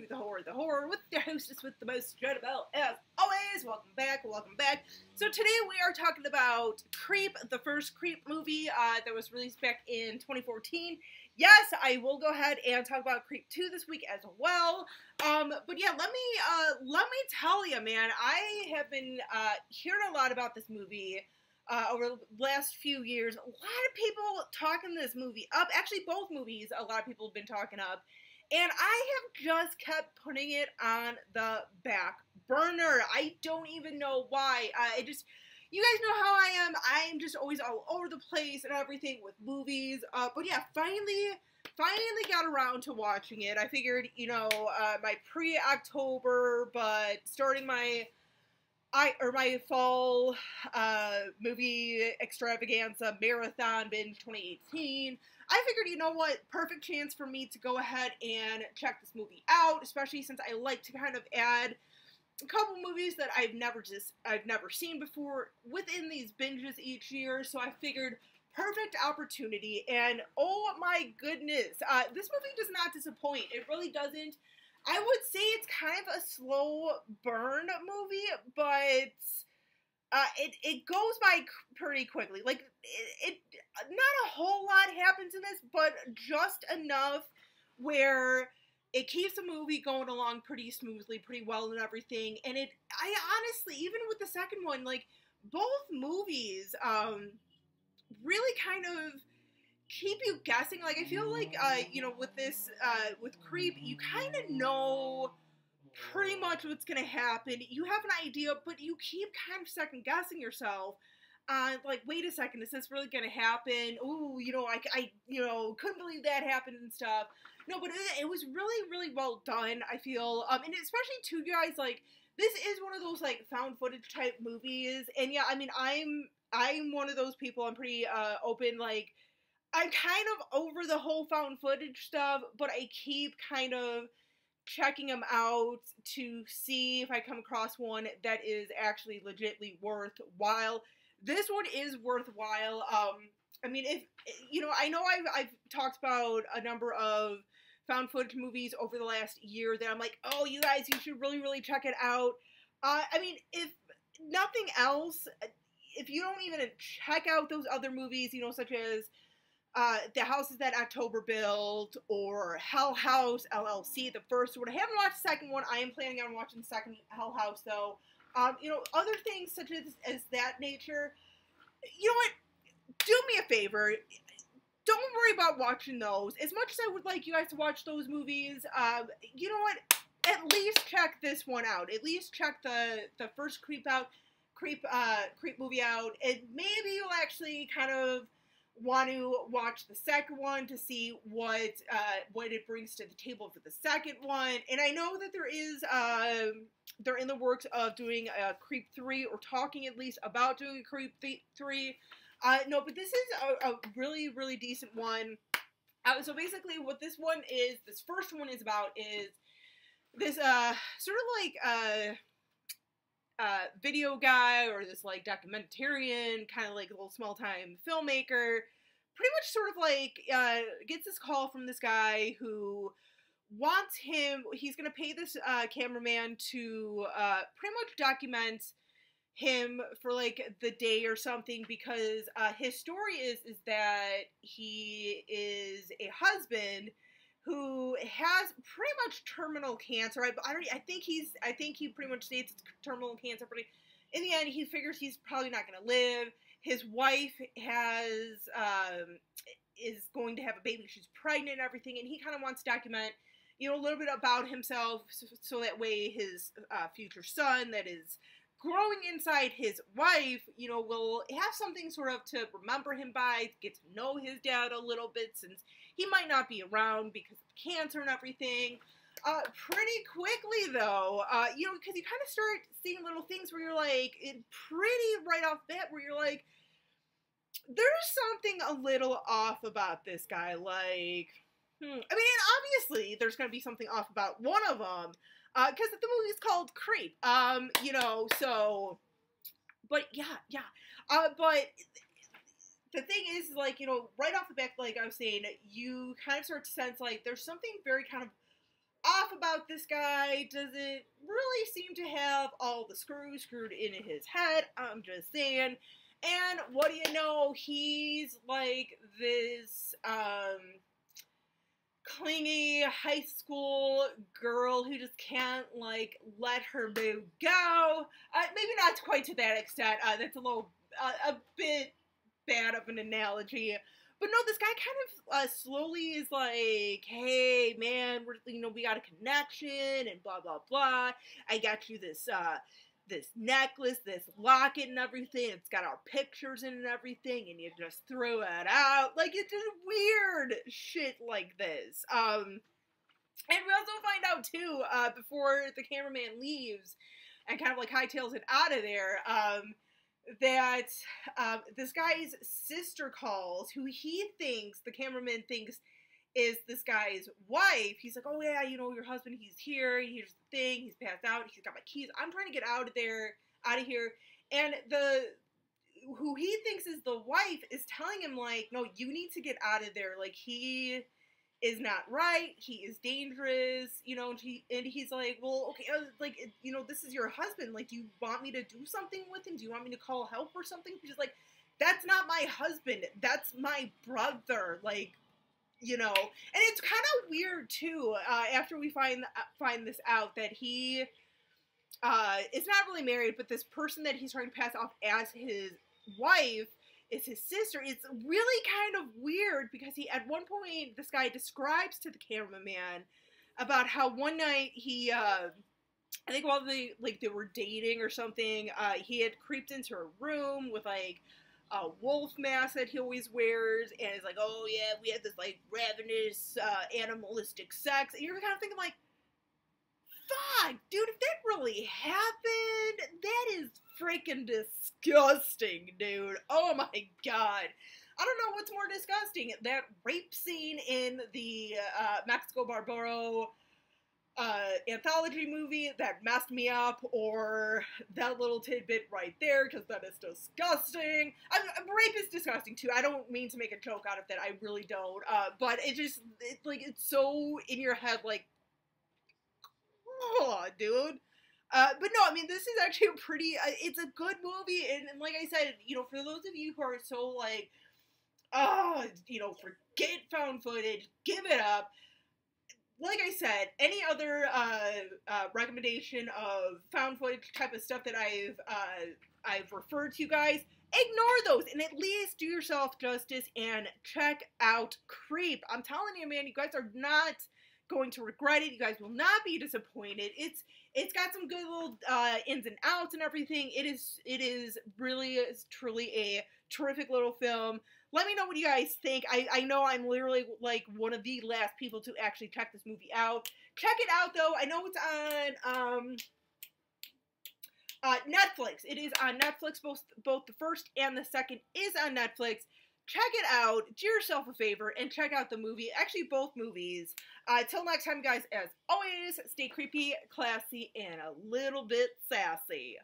to the horror, the horror with your hostess with the most, Bell. As always, welcome back, welcome back. So today we are talking about Creep, the first Creep movie uh, that was released back in 2014. Yes, I will go ahead and talk about Creep 2 this week as well. Um, but yeah, let me uh, let me tell you, man, I have been uh, hearing a lot about this movie. Uh, over the last few years, a lot of people talking this movie up. Actually, both movies, a lot of people have been talking up. And I have just kept putting it on the back burner. I don't even know why. I just, you guys know how I am. I am just always all over the place and everything with movies. Uh, but yeah, finally, finally got around to watching it. I figured, you know, uh, my pre October, but starting my I or my fall uh, movie extravaganza marathon binge 2018. I figured, you know what, perfect chance for me to go ahead and check this movie out, especially since I like to kind of add a couple movies that I've never just I've never seen before within these binges each year. So I figured perfect opportunity and oh my goodness, uh, this movie does not disappoint. It really doesn't. I would say it's kind of a slow burn movie, but uh, it it goes by pretty quickly. Like it, it, not a whole lot happens in this, but just enough where it keeps the movie going along pretty smoothly, pretty well, and everything. And it, I honestly, even with the second one, like both movies, um, really kind of keep you guessing. Like I feel like uh, you know with this uh, with Creep, you kind of know pretty much what's gonna happen. You have an idea, but you keep kind of second guessing yourself. Uh, like, wait a second, is this really gonna happen? Oh, you know, I, I, you know, couldn't believe that happened and stuff. No, but it, it was really, really well done. I feel, um, and especially two guys like this is one of those like found footage type movies, and yeah, I mean, I'm, I'm one of those people. I'm pretty uh, open, like I'm kind of over the whole found footage stuff, but I keep kind of checking them out to see if I come across one that is actually legitly worthwhile. This one is worthwhile. Um, I mean, if you know, I know I've I've talked about a number of found footage movies over the last year that I'm like, oh, you guys, you should really, really check it out. Uh, I mean, if nothing else, if you don't even check out those other movies, you know, such as uh, the houses that October built or Hell House LLC, the first one. I haven't watched the second one. I am planning on watching the second Hell House though. Um, you know, other things such as as that nature. You know what? Do me a favor. Don't worry about watching those. As much as I would like you guys to watch those movies, um, you know what? At least check this one out. At least check the the first creep out, creep uh creep movie out, and maybe you'll actually kind of want to watch the second one to see what uh, what it brings to the table for the second one. And I know that there is um, they're in the works of doing a Creep three or talking at least about doing a Creep th- three. Uh, no, but this is a, a really really decent one. Uh, so basically, what this one is, this first one is about is this uh sort of like uh uh, video guy or this like documentarian, kind of like a little small time filmmaker, pretty much sort of like uh, gets this call from this guy who wants him. He's gonna pay this uh, cameraman to uh, pretty much document him for like the day or something because uh, his story is is that he is a husband who has pretty much terminal cancer. I, I. I think he's. I think he pretty much states terminal cancer. Pretty in the end, he figures he's probably not going to live. His wife has um, is going to have a baby. She's pregnant and everything, and he kind of wants to document, you know, a little bit about himself, so, so that way his uh, future son that is growing inside his wife, you know, will have something sort of to remember him by, get to know his dad a little bit since he might not be around because of cancer and everything. Uh, pretty quickly though, uh, you know, because you kind of start seeing little things where you're like, it pretty right off bat, where you're like, there's something a little off about this guy. Like, obviously there's going to be something off about one of them, because uh, the movie's called Creep. Um, you know, so, but yeah, yeah. Uh, but the thing is, like, you know, right off the bat, like I was saying, you kind of start to sense like there's something very kind of off about this guy doesn't really seem to have all the screws screwed in his head. I'm just saying. And what do you know? He's like this um, clingy high school girl who just can't like let her boo go. Uh, maybe not quite to that extent. Uh, that's a little uh, a bit bad of an analogy. But no, this guy kind of uh, slowly is like, "Hey, man, we're you know we got a connection and blah blah blah. I got you this uh this necklace, this locket, and everything. It's got our pictures in and everything, and you just throw it out like it's just weird shit like this. Um, and we also find out too uh, before the cameraman leaves and kind of like hightails it out of there. Um, that um, this guy's sister calls, who he thinks, the cameraman thinks, is this guy's wife. He's like, oh yeah, you know, your husband, he's here. Here's the thing. He's passed out. He's got my keys. I'm trying to get out of there, out of here. And the who he thinks is the wife is telling him like, no, you need to get out of there. Like he is not right. He is dangerous, you know. And, he, and he's like, well, okay, uh, like, you know, this is your husband. Like, do you want me to do something with him? Do you want me to call help or something? He's like, that's not my husband. That's my brother. Like, you know. And it's kind of weird too. Uh, after we find uh, find this out that he uh, is not really married, but this person that he's trying to pass off as his wife is his sister. It's really kind of weird because he, at one point, this guy describes to the cameraman about how one night he, uh, I think while they like they were dating or something, uh, he had creeped into her room with like a wolf mask that he always wears, and it's like, yeah, we had this like ravenous, uh, animalistic sex, and you're kind of thinking like, fuck, dude, if that really happened, that is freaking disgusting, dude. Oh my god. I don't know what's more disgusting, that rape scene in the uh, Mexico Barbaro uh, anthology movie that messed me up, or that little tidbit right there, because that is disgusting. I, rape is disgusting too. I don't mean to make a joke out of that. I really don't. Uh, but it just, it's like, it's so in your head, like, oh, dude. Uh, but no, I mean, this is actually a pretty, uh, it's a good movie. And, and, like I said, you know, for those of you who are so like, oh, you know, forget found footage, give it up. Like I said, any other uh, uh recommendation of found footage type of stuff that I've uh, I've referred to you guys, ignore those and at least do yourself justice and check out Creep. I'm telling you, man, you guys are not going to regret it. You guys will not be disappointed. It's it's got some good little uh, ins and outs and everything. It is it is really is truly a terrific little film. Let me know what you guys think. I, I know I'm literally like one of the last people to actually check this movie out. Check it out though. I know it's on um uh, Netflix. It is on Netflix. Both both the first and the second is on Netflix check it out, do yourself a favor, and check out the movie. Actually, both movies. Uh, till next time, guys, as always, stay creepy, classy, and a little bit sassy.